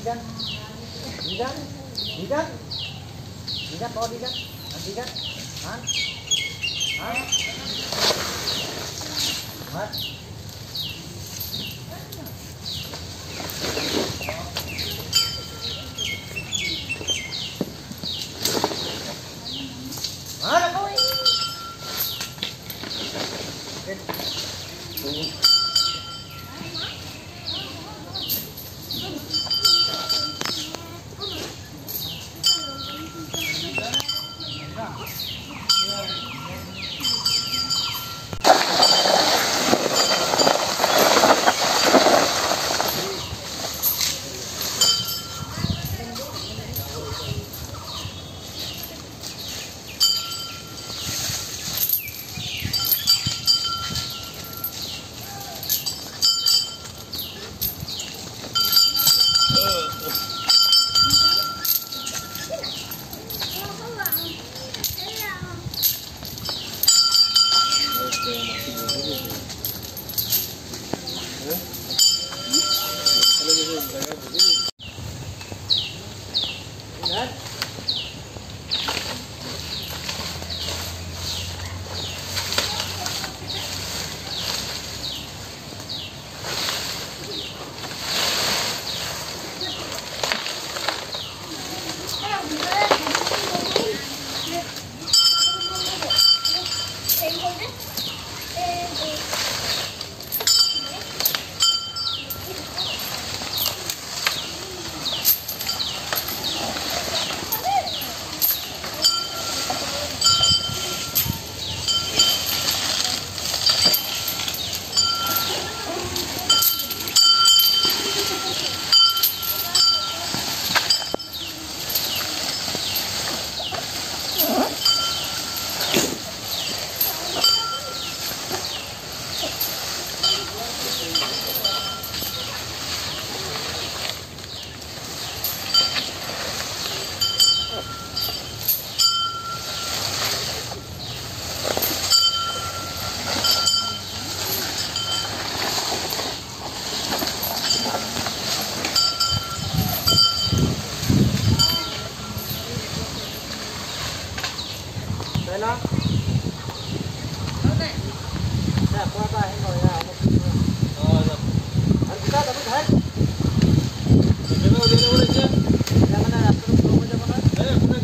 Didan. Didan. Didan. Didan bawa Didan. Didan. Han. Han. Han.